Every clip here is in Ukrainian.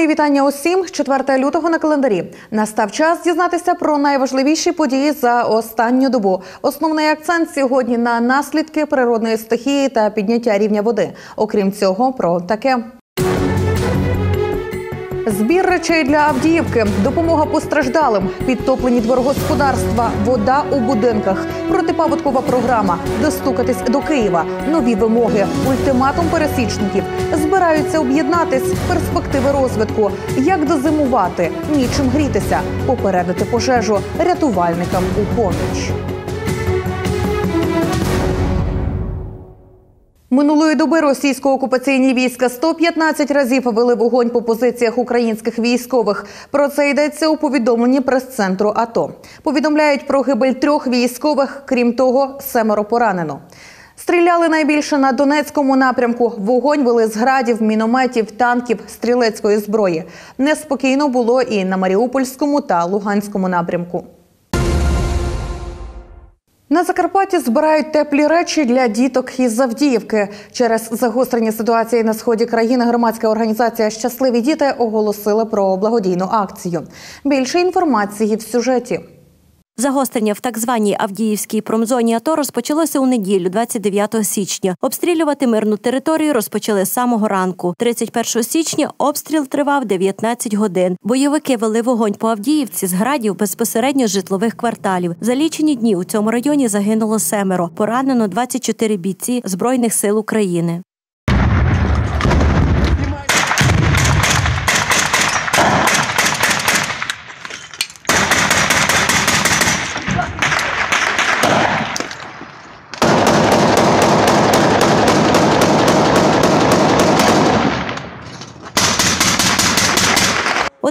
Мої вітання усім. 4 лютого на календарі. Настав час дізнатися про найважливіші події за останню добу. Основний акцент сьогодні на наслідки природної стихії та підняття рівня води. Окрім цього, про таке. Збір речей для Авдіївки, допомога постраждалим, підтоплені дворогосподарства, вода у будинках, протипаводкова програма, достукатись до Києва, нові вимоги, ультиматум пересічників, збираються об'єднатись, перспективи розвитку, як дозимувати, нічим грітися, попередити пожежу. Рятувальникам у поміч. Минулої доби російсько-окупаційні війська 115 разів вели вогонь по позиціях українських військових. Про це йдеться у повідомленні прес-центру АТО. Повідомляють про гибель трьох військових, крім того, семеро поранено. Стріляли найбільше на Донецькому напрямку. Вогонь вели з градів, мінометів, танків, стрілецької зброї. Неспокійно було і на Маріупольському та Луганському напрямку. На Закарпатті збирають теплі речі для діток із Завдіївки. Через загострення ситуації на сході країни громадська організація Щасливі діти оголосила про благодійну акцію. Більше інформації в сюжеті. Загострення в так званій Авдіївській промзоні АТО розпочалося у неділю, 29 січня. Обстрілювати мирну територію розпочали з самого ранку. 31 січня обстріл тривав 19 годин. Бойовики вели вогонь по Авдіївці з градів безпосередньо з житлових кварталів. За лічені дні у цьому районі загинуло семеро. Поранено 24 бійці Збройних сил України.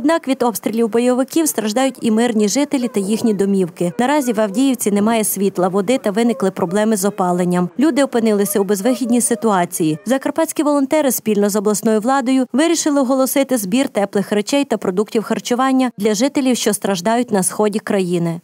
Однак від обстрілів бойовиків страждають і мирні жителі та їхні домівки. Наразі в Авдіївці немає світла, води та виникли проблеми з опаленням. Люди опинилися у безвихідній ситуації. Закарпатські волонтери спільно з обласною владою вирішили оголосити збір теплих речей та продуктів харчування для жителів, що страждають на сході країни.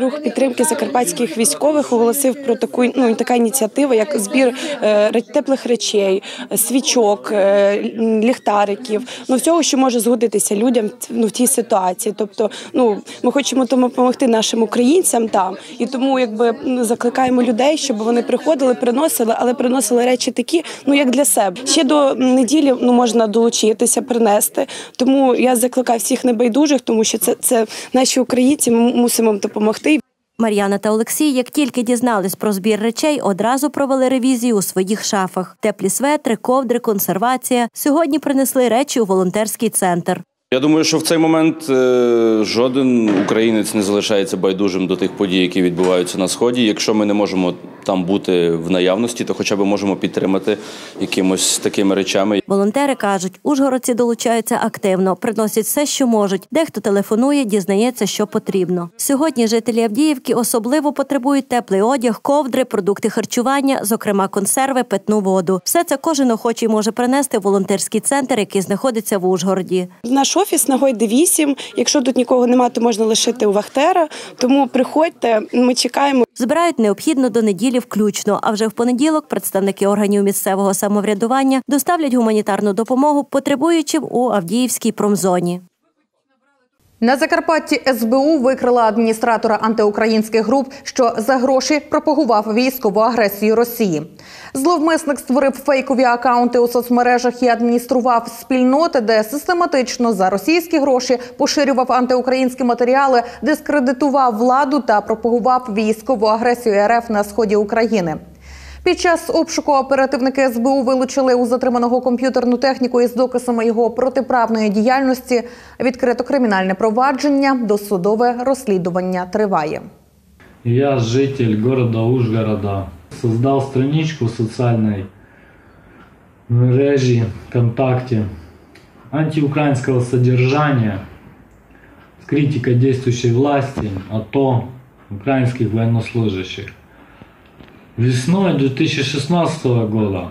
Рух підтримки закарпатських військових оголосив про таку ну така ініціатива, як збір е, теплих речей, свічок, е, ліхтариків, ну всього, що може згодитися людям ну, в тій ситуації. Тобто, ну ми хочемо тому допомогти нашим українцям там, і тому якби ну, закликаємо людей, щоб вони приходили, приносили, але приносили речі такі, ну як для себе. Ще до неділі ну можна долучитися, принести. Тому я закликаю всіх небайдужих, тому що це, це наші українці. Ми мусимо допомогти. Мар'яна та Олексій, як тільки дізнались про збір речей, одразу провели ревізію у своїх шафах: теплі светри, ковдри, консервація. Сьогодні принесли речі у волонтерський центр. Я думаю, що в цей момент е, жоден українець не залишається байдужим до тих подій, які відбуваються на сході. Якщо ми не можемо там бути в наявності, то хоча б можемо підтримати якимось такими речами. Волонтери кажуть, ужгородці долучаються активно, приносять все, що можуть. Дехто телефонує, дізнається, що потрібно. Сьогодні жителі Авдіївки особливо потребують теплий одяг, ковдри, продукти харчування, зокрема консерви, питну воду. Все це кожен охочий може принести в волонтерський центр, який знаходиться в Ужгороді. Наш офіс на Гойди 8. Якщо тут нікого немає, то можна лишити у Вахтера. Тому приходьте, ми чекаємо. Збирають необхідно до неділі включно. А вже в понеділок представники органів місцевого самоврядування доставлять гуманітарну допомогу потребуючим у Авдіївській промзоні. На Закарпатті СБУ викрила адміністратора антиукраїнських груп, що за гроші пропагував військову агресію Росії. Зловмисник створив фейкові акаунти у соцмережах і адміністрував спільноти, де систематично за російські гроші поширював антиукраїнські матеріали, дискредитував владу та пропагував військову агресію РФ на сході України. Під час обшуку оперативники СБУ вилучили у затриманого комп'ютерну техніку із доказами його протиправної діяльності. Відкрито кримінальне провадження, досудове розслідування триває. Я житель города Ужгорода. Создал страничку в социальной мережі ВКонтакте антиукраинского содержания с критикой действующей власти, АТО, украинских военнослужащих. Весной 2016 года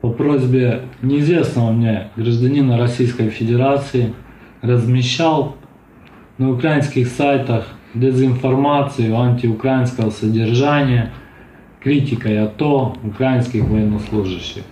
по просьбе неизвестного мне гражданина Российской Федерации размещал на украинских сайтах дезинформацию антиукраинского содержания, критикой АТО, украинских военнослужащих.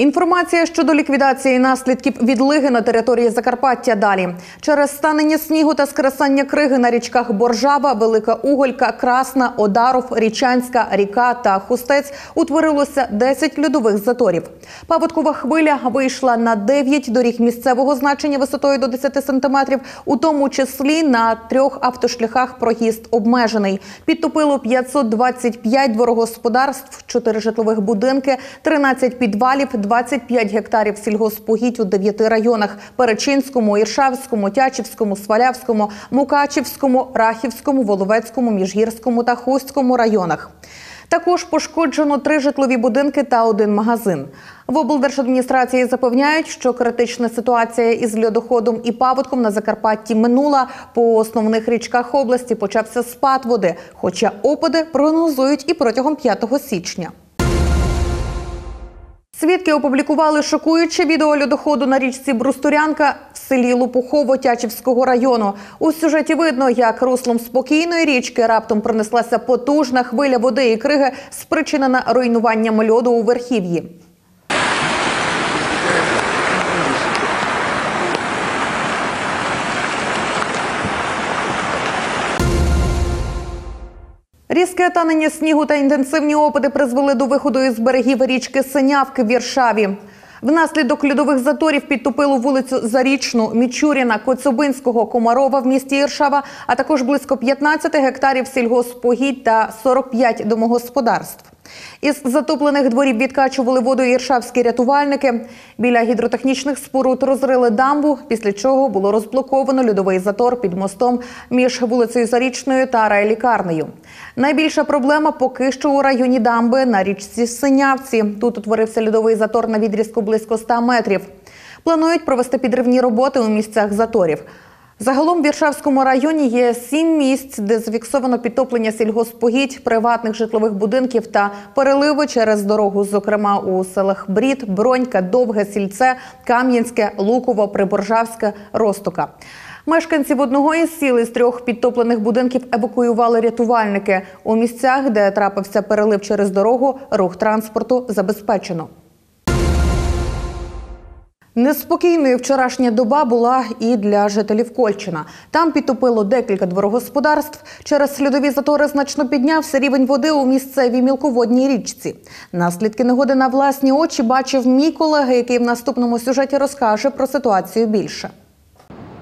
Інформація щодо ліквідації наслідків відлиги на території Закарпаття далі. Через станення снігу та скресання криги на річках Боржава, Велика Уголька, Красна, Одаров, Річанська, Ріка та Хустець утворилося 10 льодових заторів. Паводкова хвиля вийшла на 9 доріг місцевого значення висотою до 10 сантиметрів, у тому числі на трьох автошляхах проїзд обмежений. Підтопило 525 дворогосподарств, 4 житлових будинки, 13 підвалів, 25 гектарів сільгоспогідь у 9 районах – Перечинському, Іршавському, Тячівському, Свалявському, Мукачівському, Рахівському, Воловецькому, Міжгірському та Хустському районах. Також пошкоджено три житлові будинки та один магазин. В облдержадміністрації запевняють, що критична ситуація із льодоходом і паводком на Закарпатті минула. По основних річках області почався спад води, хоча опади прогнозують і протягом 5 січня. Свідки опублікували шокуюче відео льодоходу на річці Брустурянка в селі Лопухово Тячівського району. У сюжеті видно, як руслом спокійної річки раптом пронеслася потужна хвиля води і криги, спричинена руйнуванням льоду у верхів'ї. Різке танення снігу та інтенсивні опади призвели до виходу із берегів річки Синявки в Віршаві. Внаслідок льодових заторів підтопило вулицю Зарічну, Мічуріна, Коцюбинського, Комарова в місті Іршава, а також близько 15 гектарів сільгоспогідь та 45 домогосподарств. Із затоплених дворів відкачували воду іршавські рятувальники. Біля гідротехнічних споруд розрили дамбу, після чого було розблоковано льодовий затор під мостом між вулицею Зарічною та райлікарнею. Найбільша проблема поки що у районі дамби на річці Синявці. Тут утворився льодовий затор на відрізку близько 100 метрів. Планують провести підривні роботи у місцях заторів. Загалом в Віршавському районі є сім місць, де зафіксовано підтоплення сільгоспогідь, приватних житлових будинків та переливи через дорогу, зокрема у селах Брід, Бронька, Довге, Сільце, Кам'янське, Луково, Приборжавське, Ростока. Мешканців одного із сіл із трьох підтоплених будинків евакуювали рятувальники. У місцях, де трапився перелив через дорогу, рух транспорту забезпечено. Неспокійною вчорашня доба була і для жителів Кольчина. Там підтопило декілька дворогосподарств. Через слідові затори значно піднявся рівень води у місцевій мілководній річці. Наслідки негоди на власні очі бачив мій колега, який в наступному сюжеті розкаже про ситуацію більше.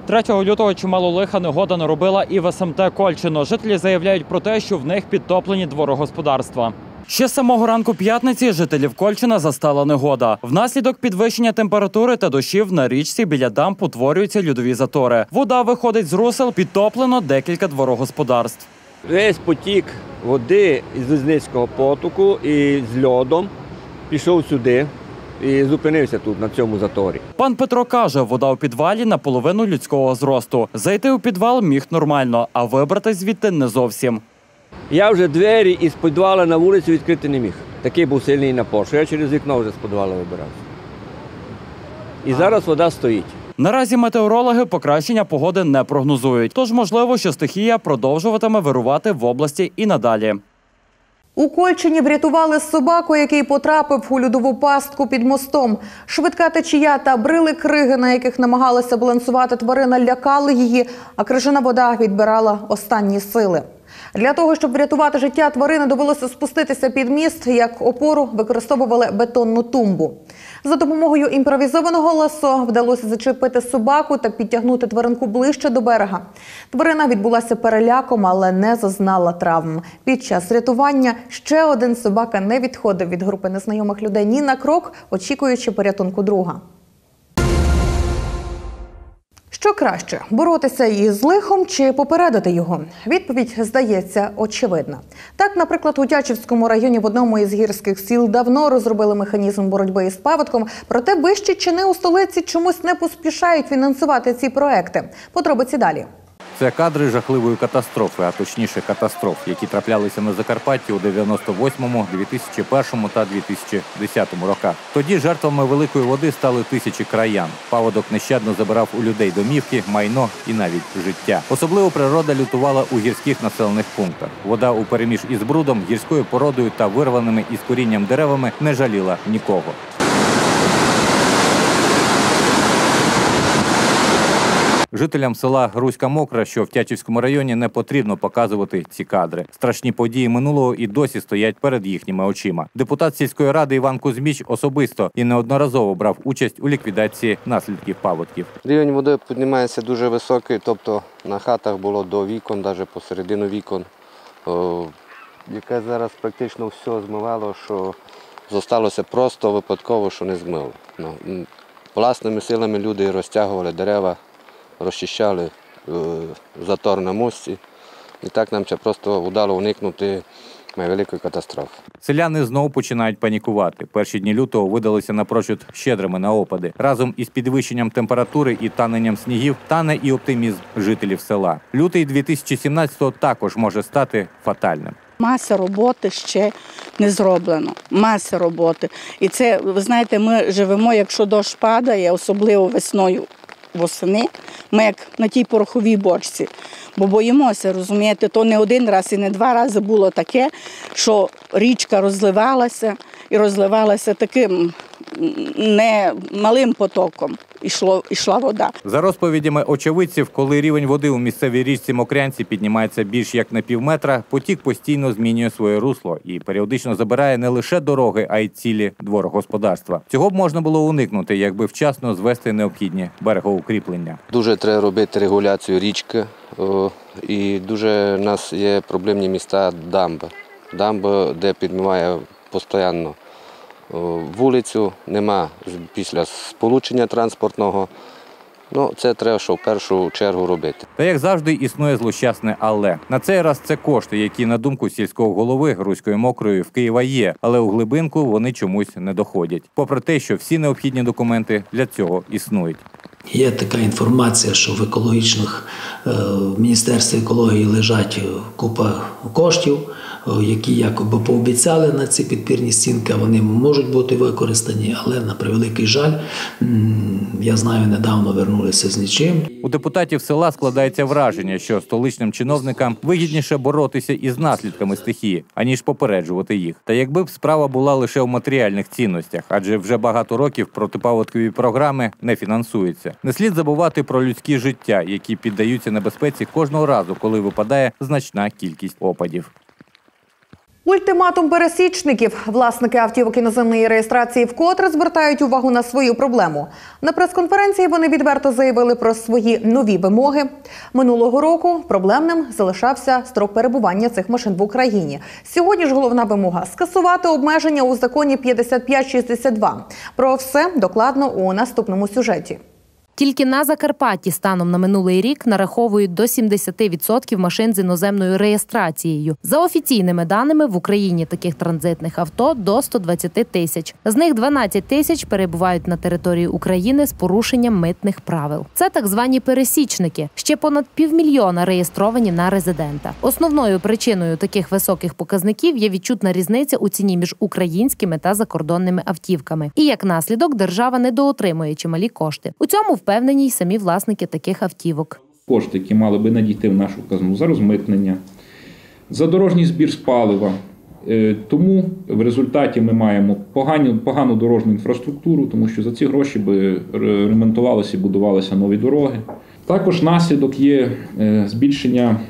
3 лютого чимало лиха негода наробила і в СМТ Кольчино. Жителі заявляють про те, що в них підтоплені дворогосподарства. Ще з самого ранку п'ятниці жителів Кольчина застала негода. Внаслідок підвищення температури та дощів на річці біля дамб утворюються льодові затори. Вода виходить з русел, підтоплено декілька дворогосподарств. Весь потік води із Лизницького потоку і з льодом пішов сюди і зупинився тут, на цьому заторі. Пан Петро каже, вода у підвалі наполовину людського зросту. Зайти у підвал міг нормально, а вибратись звідти не зовсім. Я вже двері із підвала на вулицю відкрити не міг. Такий був сильний напор, що я через вікно вже з підвала вибирався. І зараз вода стоїть. Наразі метеорологи покращення погоди не прогнозують. Тож можливо, що стихія продовжуватиме вирувати в області і надалі. У Кольчині врятували собаку, який потрапив у льодову пастку під мостом. Швидка течія та брили криги, на яких намагалася балансувати тварина, лякали її, а крижана вода відбирала останні сили. Для того, щоб врятувати життя тварини, довелося спуститися під міст. Як опору використовували бетонну тумбу. За допомогою імпровізованого ласо вдалося зачепити собаку та підтягнути тваринку ближче до берега. Тварина відбулася переляком, але не зазнала травм. Під час рятування ще один собака не відходив від групи незнайомих людей ні на крок, очікуючи порятунку друга. Що краще боротися із лихом чи попередити його? Відповідь здається очевидна. Так, наприклад, у Тячівському районі в одному із гірських сіл давно розробили механізм боротьби із паводком, проте вищі чини у столиці чомусь не поспішають фінансувати ці проекти. Подробиці далі. Це кадри жахливої катастрофи, а точніше катастроф, які траплялися на Закарпатті у 98-му, 2001 та 2010 роках. Тоді жертвами великої води стали тисячі краян. Паводок нещадно забирав у людей домівки, майно і навіть життя. Особливо природа лютувала у гірських населених пунктах. Вода у переміж із брудом, гірською породою та вирваними із корінням деревами не жаліла нікого. Жителям села Грузька Мокра, що в Тячівському районі, не потрібно показувати ці кадри. Страшні події минулого і досі стоять перед їхніми очима. Депутат сільської ради Іван Кузьміч особисто і неодноразово брав участь у ліквідації наслідків паводків. Рівень води піднімається дуже високий, тобто на хатах було до вікон, навіть посередину вікон, яке зараз практично все змивало, що зосталося просто випадково, що не змило. Ну, власними силами люди розтягували дерева, розчищали е, затор на мості. І так нам це просто вдало уникнути великої катастрофи. Селяни знову починають панікувати. Перші дні лютого видалися напрочуд щедрими на опади. Разом із підвищенням температури і таненням снігів тане і оптимізм жителів села. Лютий 2017-го також може стати фатальним. Маса роботи ще не зроблено. Маса роботи. І це, ви знаєте, ми живемо, якщо дощ падає, особливо весною восени, ми як на тій пороховій бочці. Бо боїмося, розумієте, то не один раз і не два рази було таке, що річка розливалася і розливалася таким не малим потоком. Ішло, ішла вода. За розповідями очевидців, коли рівень води у місцевій річці Мокрянці піднімається більш як на півметра, потік постійно змінює своє русло і періодично забирає не лише дороги, а й цілі дворогосподарства. Цього б можна було уникнути, якби вчасно звести необхідні берегоукріплення. Дуже треба робити регуляцію річки. І дуже в нас є проблемні міста дамби. Дамба, де підмиває постійно вулицю, нема після сполучення транспортного. Ну, це треба, що в першу чергу робити. Та як завжди існує злощасне але на цей раз це кошти, які на думку сільського голови Грузької мокрої в Києва є, але у глибинку вони чомусь не доходять. Попри те, що всі необхідні документи для цього існують. Є така інформація, що в екологічних е, в Міністерстві екології лежать е, купа коштів, е, які якоби пообіцяли на ці підпірні стінки, вони можуть бути використані, але на превеликий жаль, я знаю, недавно вернулися з нічим. У депутатів села складається враження, що столичним чиновникам вигідніше боротися із наслідками стихії, аніж попереджувати їх. Та якби б справа була лише в матеріальних цінностях, адже вже багато років протипаводкові програми не фінансуються. Не слід забувати про людські життя, які піддаються небезпеці кожного разу, коли випадає значна кількість опадів. Ультиматум пересічників. Власники автівок іноземної реєстрації вкотре звертають увагу на свою проблему. На прес-конференції вони відверто заявили про свої нові вимоги. Минулого року проблемним залишався строк перебування цих машин в Україні. Сьогодні ж головна вимога скасувати обмеження у законі 5562. Про все докладно у наступному сюжеті. Тільки на Закарпатті станом на минулий рік нараховують до 70% машин з іноземною реєстрацією. За офіційними даними в Україні таких транзитних авто до 120 тисяч. З них 12 тисяч перебувають на території України з порушенням митних правил. Це так звані пересічники. Ще понад півмільйона реєстровані на резидента. Основною причиною таких високих показників є відчутна різниця у ціні між українськими та закордонними автівками. І як наслідок держава недоотримує чималі кошти. У цьому впевнені й самі власники таких автівок. кошти, які мали би надійти в нашу казну за розмитнення, за дорожній збір з палива. Е, Тому в результаті ми маємо погану, погану дорожню інфраструктуру, тому що за ці гроші би ремонтувалися і будувалися нові дороги. Також наслідок є е, збільшення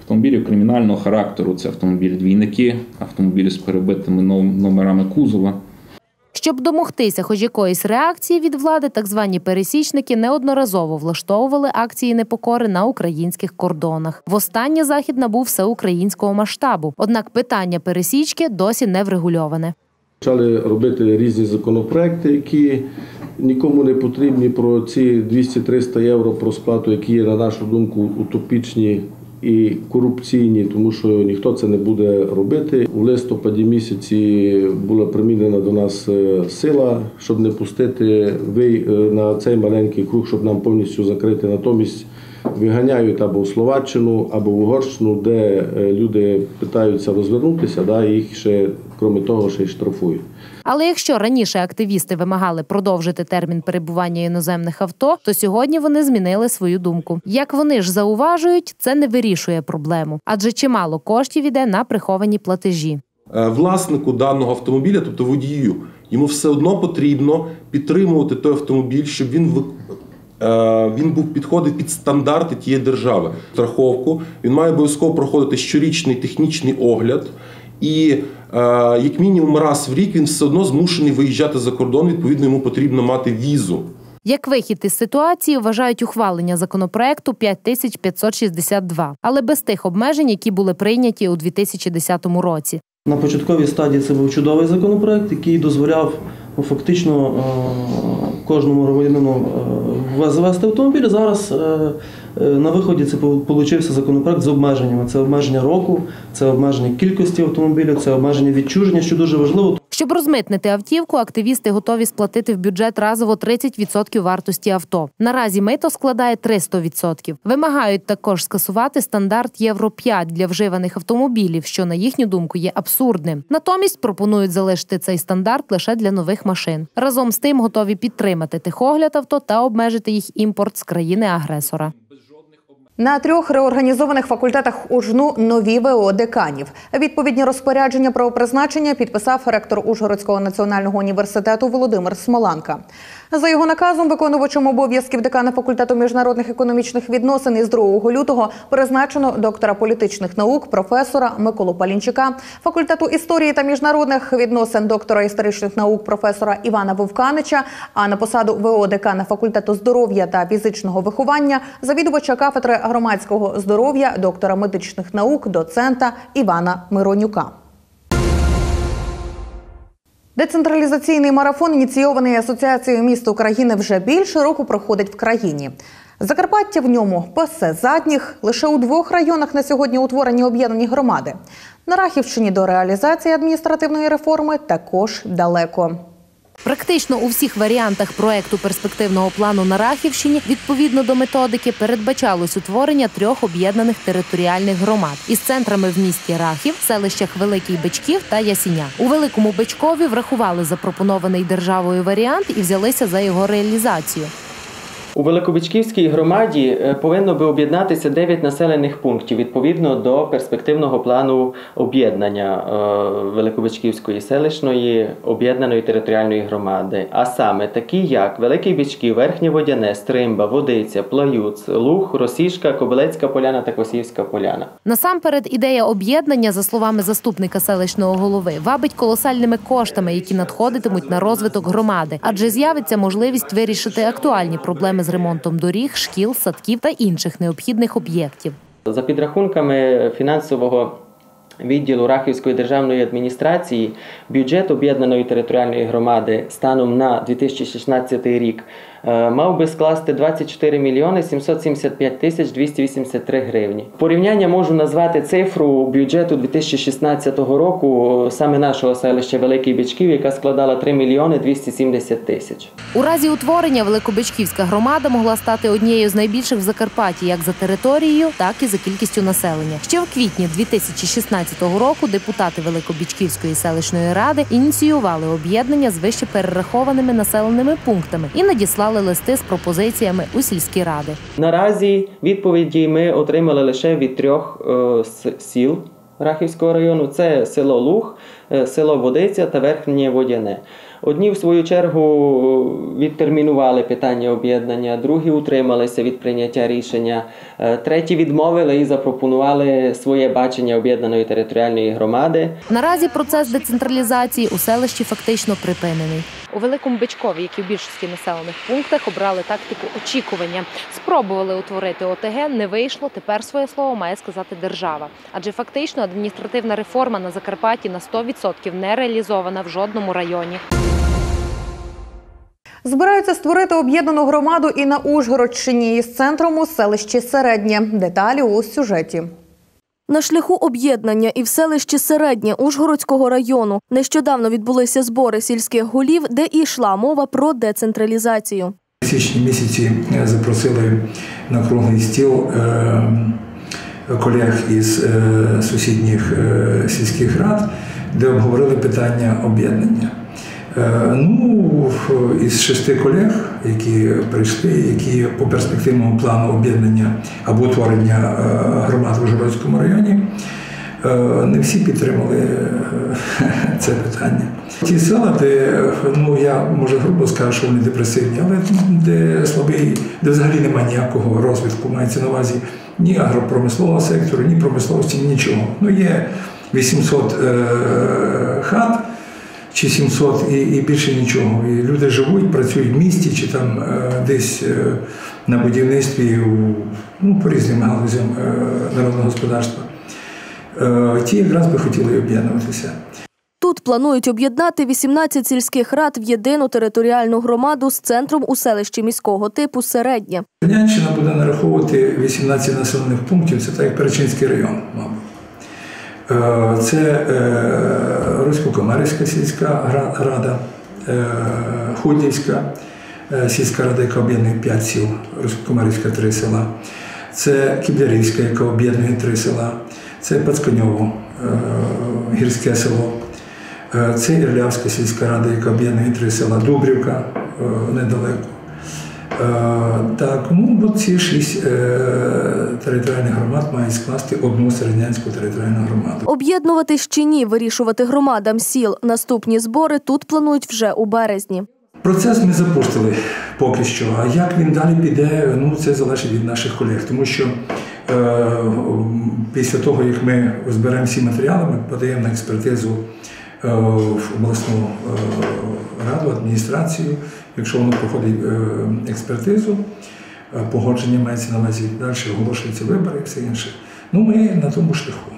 автомобілів кримінального характеру. Це автомобілі-двійники, автомобілі з перебитими номерами кузова. Щоб домогтися хоч якоїсь реакції від влади, так звані пересічники неодноразово влаштовували акції непокори на українських кордонах. Востаннє захід набув всеукраїнського масштабу. Однак питання пересічки досі не врегульоване. Почали робити різні законопроекти, які нікому не потрібні про ці 200-300 євро про сплату, які є, на нашу думку, утопічні і корупційні, тому що ніхто це не буде робити. У листопаді місяці була примінена до нас е, сила, щоб не пустити ви- е, на цей маленький круг, щоб нам повністю закрити. Натомість виганяють або в Словаччину, або в Угорщину, де е, люди питаються розвернутися, да, їх ще, крім того, ще й штрафують. Але якщо раніше активісти вимагали продовжити термін перебування іноземних авто, то сьогодні вони змінили свою думку. Як вони ж зауважують, це не вирішує проблему, адже чимало коштів іде на приховані платежі. Е, власнику даного автомобіля, тобто водію, йому все одно потрібно підтримувати той автомобіль, щоб він е, він був підходив під стандарти тієї держави. Страховку він має обов'язково проходити щорічний технічний огляд. І як мінімум раз в рік він все одно змушений виїжджати за кордон. Відповідно, йому потрібно мати візу. Як вихід із ситуації вважають ухвалення законопроекту 5562, але без тих обмежень, які були прийняті у 2010 році. На початковій стадії це був чудовий законопроект, який дозволяв ну, фактично е, кожному громадянину е, завести автомобіль. Зараз е, е, на виході це получився законопроект з обмеженнями. Це обмеження року, це обмеження кількості автомобілів, це обмеження відчуження, що дуже важливо. Щоб розмитнити автівку, активісти готові сплатити в бюджет разово 30% вартості авто. Наразі мито складає 300%. Вимагають також скасувати стандарт Євро 5 для вживаних автомобілів, що на їхню думку є абсурдним. Натомість пропонують залишити цей стандарт лише для нових машин. Разом з тим готові підтримати техогляд авто та обмежити їх імпорт з країни-агресора. На трьох реорганізованих факультетах УЖНУ нові ВО деканів. Відповідні розпорядження про призначення підписав ректор Ужгородського національного університету Володимир Смоланка. За його наказом, виконувачем обов'язків декана факультету міжнародних економічних відносин із 2 лютого призначено доктора політичних наук, професора Миколу Палінчика, факультету історії та міжнародних відносин доктора історичних наук професора Івана Вовканича. А на посаду ВО декана факультету здоров'я та фізичного виховання завідувача кафедри громадського здоров'я, доктора медичних наук, доцента Івана Миронюка. Децентралізаційний марафон, ініційований Асоціацією міст України, вже більше року проходить в країні. Закарпаття в ньому пасе задніх лише у двох районах на сьогодні утворені об'єднані громади. На Рахівщині до реалізації адміністративної реформи також далеко. Практично у всіх варіантах проекту перспективного плану на Рахівщині відповідно до методики передбачалось утворення трьох об'єднаних територіальних громад із центрами в місті Рахів, селищах Великий Бичків та Ясіня. У Великому Бичкові врахували запропонований державою варіант і взялися за його реалізацію. У Великобичківській громаді е, повинно би об'єднатися 9 населених пунктів відповідно до перспективного плану об'єднання е, Великобичківської селищної об'єднаної територіальної громади, а саме такі як Великий Бичків, Верхнє Водяне, Стримба, Водиця, Плаюц, Луг, Росішка, Кобилецька поляна та Косівська поляна. Насамперед, ідея об'єднання, за словами заступника селищного голови, вабить колосальними коштами, які надходитимуть на розвиток громади, адже з'явиться можливість вирішити актуальні проблеми з ремонтом доріг, шкіл, садків та інших необхідних об'єктів. За підрахунками фінансового відділу Рахівської державної адміністрації, бюджет об'єднаної територіальної громади станом на 2016 рік мав би скласти 24 мільйони 775 тисяч 283 гривні. Порівняння можу назвати цифру бюджету 2016 року е, саме нашого селища Великий Бичків, яка складала 3 мільйони 270 тисяч. У разі утворення Великобичківська громада могла стати однією з найбільших в Закарпатті як за територією, так і за кількістю населення. Ще в квітні 2016 року депутати Великобічківської селищної ради ініціювали об'єднання з вище перерахованими населеними пунктами і надіслали листи з пропозиціями у сільські ради. Наразі відповіді ми отримали лише від трьох е, сіл Рахівського району: це село Луг, е, село Водиця та Верхнє Водяне. Одні, в свою чергу, відтермінували питання об'єднання, другі утрималися від прийняття рішення, е, треті відмовили і запропонували своє бачення об'єднаної територіальної громади. Наразі процес децентралізації у селищі фактично припинений. У Великому Бичкові, як і в більшості населених пунктах, обрали тактику очікування. Спробували утворити ОТГ, не вийшло. Тепер своє слово має сказати держава. Адже фактично адміністративна реформа на Закарпатті на 100% не реалізована в жодному районі. Збираються створити об'єднану громаду і на Ужгородщині із центром у селищі Середнє. Деталі у сюжеті. На шляху об'єднання і в селищі Середнє Ужгородського району нещодавно відбулися збори сільських голів, де і йшла мова про децентралізацію. В січні місяці е, запросили на круглий стіл е, колег із е, сусідніх сільських рад, де обговорили питання об'єднання. Ну, із шести колег, які прийшли, які по перспективному плану об'єднання або утворення е, громад в Ужгородському районі, Е, Не всі підтримали е, це питання. Ті села, де ну я може грубо скажу, що вони депресивні, але де слабий, де взагалі немає ніякого розвитку, мається на увазі ні агропромислового сектору, ні промисловості, нічого. Ну є 800 е, хат чи 700 і, і більше нічого. І люди живуть, працюють в місті чи там е, десь е, на будівництві у, ну, по різним галузям е, народного господарства. Ті якраз би хотіли об'єднуватися. Тут планують об'єднати 18 сільських рад в єдину територіальну громаду з центром у селищі міського типу Середнє. Рівнянщина буде нараховувати 18 населених пунктів, це так як Перечинський район, мабуть. Це Русько-Комарівська сільська рада, е, Худівська е, сільська рада, яка об'єднує 5 сіл, Русько-Комарівська 3 села. Це Кіблярівська, яка об'єднує 3 села. Це Пацканьово, е, гірське село. Це Ірлявська сільська рада, яка об'єднує 3 села. Дубрівка недалеко. Е, Так, ну от ці шість е, територіальних громад мають скласти одну середнянську територіальну громаду. Об'єднуватись чи ні, вирішувати громадам сіл. Наступні збори тут планують вже у березні. Процес ми запустили поки що. А як він далі піде, ну це залежить від наших колег, тому що е, після того, як ми зберемо всі матеріали, ми подаємо на експертизу в обласну е, раду, адміністрацію. Якщо воно проходить е, експертизу, е, погодження мається на увазі, далі оголошуються вибори і все інше. Ну, ми на тому шляху.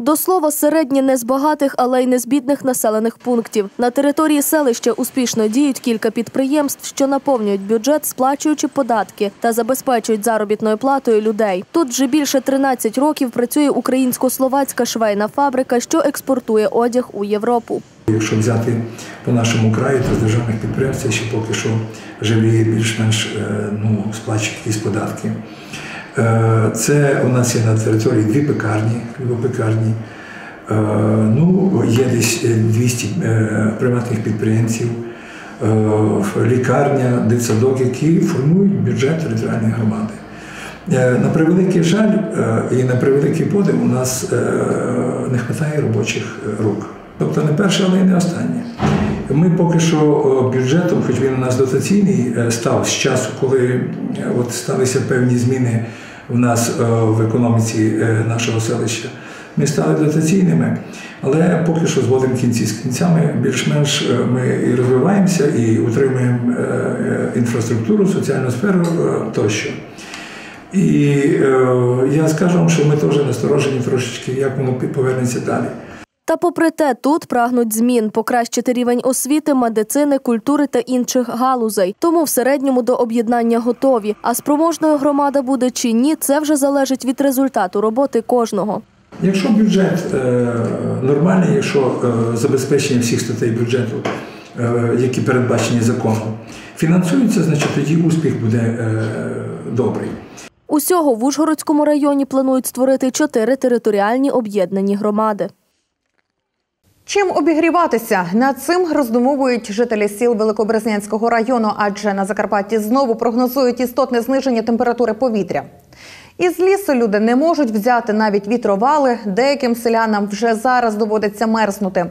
До слова, середнє не з багатих, але й не з бідних населених пунктів. На території селища успішно діють кілька підприємств, що наповнюють бюджет, сплачуючи податки та забезпечують заробітною платою людей. Тут вже більше 13 років працює українсько-словацька швейна фабрика, що експортує одяг у Європу. Якщо взяти по нашому краю, то з державних підприємств ще поки що живі більш-менш е, ну, сплачують якісь податки. Е, Це у нас є на території дві пекарні, хлібопекарні. Е, Ну, є десь е, 200 е, приватних підприємців, лікарня, дитсадок, які формують бюджет територіальної громади. На превеликий жаль і на превеликий подив у нас не вистачає робочих рук. Тобто не перше, але й не останнє. Ми поки що бюджетом, хоч він у нас дотаційний, став з часу, коли от сталися певні зміни в нас е, в економіці е, нашого селища. Ми стали дотаційними, але поки що зводимо кінці з кінцями. Більш-менш е, ми і розвиваємося, і утримуємо інфраструктуру, соціальну сферу тощо. І я скажу вам, що ми теж насторожені трошечки, як воно повернеться далі. Та попри те, тут прагнуть змін, покращити рівень освіти, медицини, культури та інших галузей. Тому в середньому до об'єднання готові. А спроможною громада буде чи ні, це вже залежить від результату роботи кожного. Якщо бюджет е, нормальний, якщо е, забезпечення всіх статей бюджету, е, які передбачені законом, фінансуються, значить тоді успіх буде добрий. Усього в Ужгородському районі планують створити чотири територіальні об'єднані громади. Чим обігріватися? Над цим роздумовують жителі сіл Великобрезнянського району, адже на Закарпатті знову прогнозують істотне зниження температури повітря. Із лісу люди не можуть взяти навіть вітровали. Деяким селянам вже зараз доводиться мерзнути.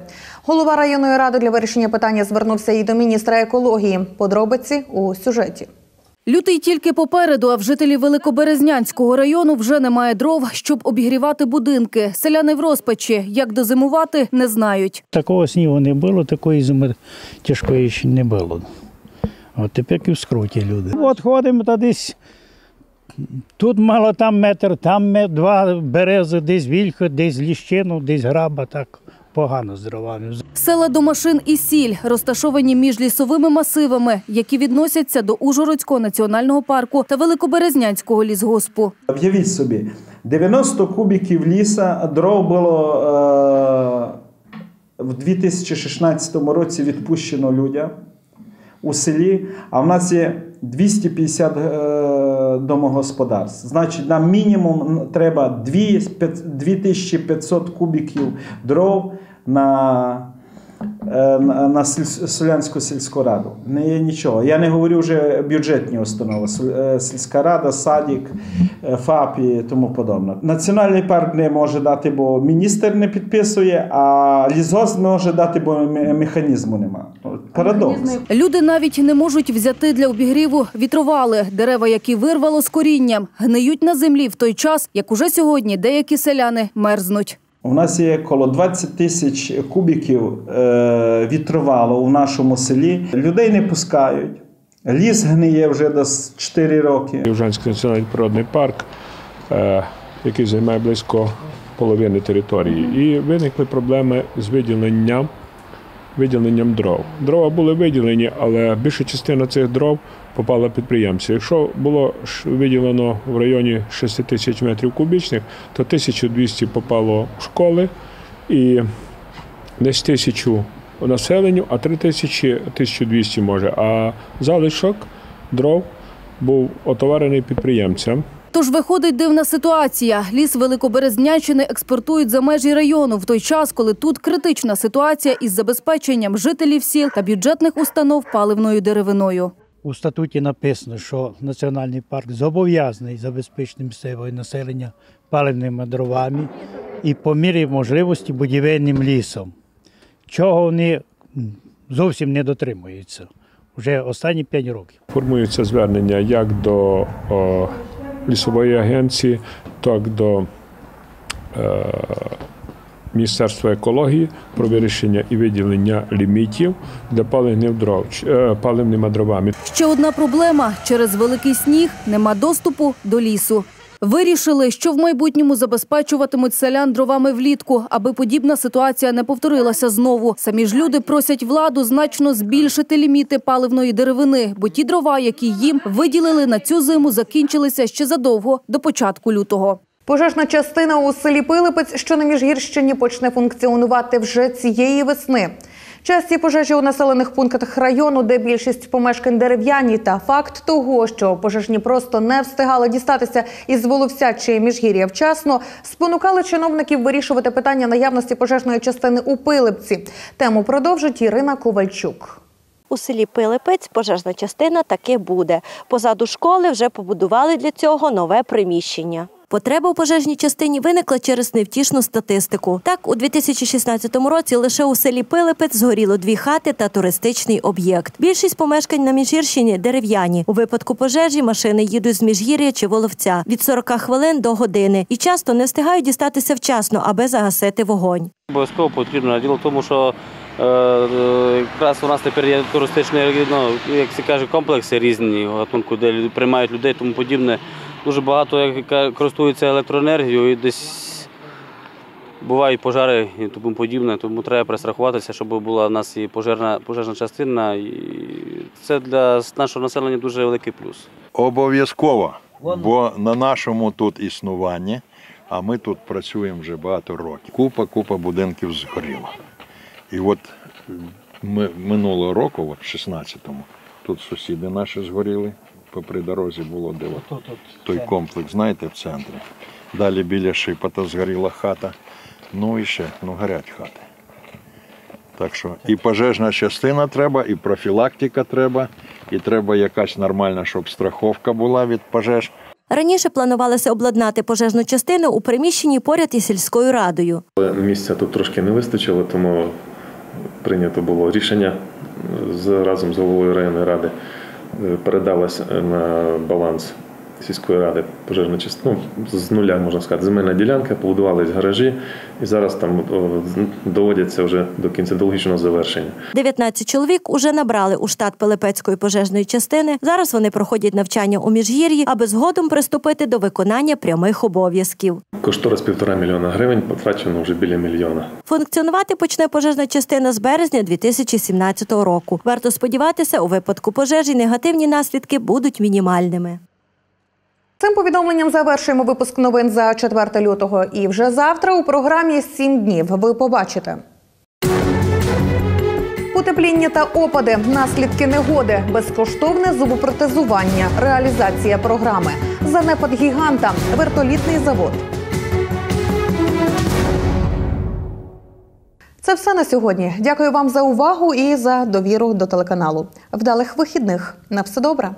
Голова районної ради для вирішення питання звернувся і до міністра екології. Подробиці у сюжеті. Лютий тільки попереду, а в жителів Великоберезнянського району вже немає дров, щоб обігрівати будинки. Селяни в розпачі, як дозимувати, не знають. Такого снігу не було, такої зими тяжкої ще не було. От тепер і в скруті люди. От ходимо та десь. Тут мало там метр, там два берези, десь вільха, десь ліщину, десь граба, так погано з дровами. Села до машин і сіль розташовані між лісовими масивами, які відносяться до Ужгородського національного парку та Великоберезнянського лісгоспу. В'явіть собі, 90 кубіків ліса дров було е, в 2016 році відпущено людям у селі, а в нас є 250 е, домогосподарств. Значить, нам мінімум треба 2 2500 кубіків дров на е, на на сіль- сільську раду. Не є нічого. Я не говорю вже бюджетні установи. Е, Сільська рада, садик, е, ФАП і тому подобне. Національний парк не може дати, бо міністр не підписує, а лісгосп може дати, бо механізму нема. Парадокс. Люди навіть не можуть взяти для обігріву вітровали. Дерева, які вирвало з корінням, гниють на землі в той час, як уже сьогодні деякі селяни мерзнуть. У нас є коло 20 тисяч кубіків е, вітровало у нашому селі. Людей не пускають. Ліс гниє вже десь 4 роки. Южанський національний природний парк, е, який займає близько половини території. І виникли проблеми з виділенням, виділенням дров. Дрова були виділені, але більша частина цих дров попала підприємцю. Якщо було виділено в районі 6 тисяч метрів кубічних, то 1200 попало в школи і десь тисячу населенню, а 3000 1200 може. А залишок дров був отоварений підприємцям. Тож виходить дивна ситуація. Ліс Великоберезнячини експортують за межі району в той час, коли тут критична ситуація із забезпеченням жителів сіл та бюджетних установ паливною деревиною. У статуті написано, що національний парк зобов'язаний забезпечити місцеве населення паливними дровами і по мірі можливості будівельним лісом. Чого вони зовсім не дотримуються вже останні 5 років. Формуються звернення як до о, лісової агенції, так до е, Міністерства екології про вирішення і виділення лімітів для паливних дров, е, паливними дровами. Ще одна проблема через великий сніг нема доступу до лісу. Вирішили, що в майбутньому забезпечуватимуть селян дровами влітку, аби подібна ситуація не повторилася знову. Самі ж люди просять владу значно збільшити ліміти паливної деревини, бо ті дрова, які їм виділили на цю зиму, закінчилися ще задовго до початку лютого. Пожежна частина у селі Пилипець, що на Міжгірщині, почне функціонувати вже цієї весни. Часті пожежі у населених пунктах району, де більшість помешкань дерев'яні, та факт того, що пожежні просто не встигали дістатися із Воловця чи Міжгір'я вчасно, спонукали чиновників вирішувати питання наявності пожежної частини у Пилипці. Тему продовжить Ірина Ковальчук. У селі Пилипець пожежна частина таки буде. Позаду школи вже побудували для цього нове приміщення. Потреба у пожежній частині виникла через невтішну статистику. Так, у 2016 році лише у селі Пилипець згоріло дві хати та туристичний об'єкт. Більшість помешкань на Міжгірщині дерев'яні. У випадку пожежі машини їдуть з Міжгір'я чи Воловця від 40 хвилин до години і часто не встигають дістатися вчасно, аби загасити вогонь. Обов'язково потрібно. Діло в тому, що е, е, якраз у нас тепер є туристичний, ну, як це каже, комплекси різні де приймають людей, тому подібне. Дуже багато як користуються електроенергією і десь бувають пожари і тому подібне. Тому треба перестрахуватися, щоб була в нас і пожежна, пожежна частина. І це для нашого населення дуже великий плюс. Обов'язково, бо на нашому тут існуванні, а ми тут працюємо вже багато років. Купа, купа будинків згоріла. І от ми, минулого року, от в 16-му, тут сусіди наші згоріли. Попри дорозі було де от той комплекс, знаєте, в центрі. Далі біля Шипата згоріла хата. Ну і ще, ну горять хати. Так що і пожежна частина треба, і профілактика треба, і треба якась нормальна, щоб страховка була від пожеж. Раніше планувалося обладнати пожежну частину у приміщенні поряд із сільською радою. Місця тут трошки не вистачило, тому прийнято було рішення разом з головою районної ради передалась на баланс сільської ради пожежна частина. Ну, з нуля, можна сказати, земельна ділянка, побудувались гаражі, і зараз там доводяться вже до кінця до логічного завершення. 19 чоловік уже набрали у штат Пилипецької пожежної частини. Зараз вони проходять навчання у міжгір'ї, аби згодом приступити до виконання прямих обов'язків. Кошторис півтора мільйона гривень, потрачено вже біля мільйона. Функціонувати почне пожежна частина з березня 2017 року. Варто сподіватися, у випадку пожежі негативні наслідки будуть мінімальними. Цим повідомленням завершуємо випуск новин за 4 лютого. І вже завтра у програмі «7 днів ви побачите. Потепління та опади, наслідки негоди, безкоштовне зубопротезування, реалізація програми, занепад гіганта, вертолітний завод. Це все на сьогодні. Дякую вам за увагу і за довіру до телеканалу. Вдалих вихідних. На все добре.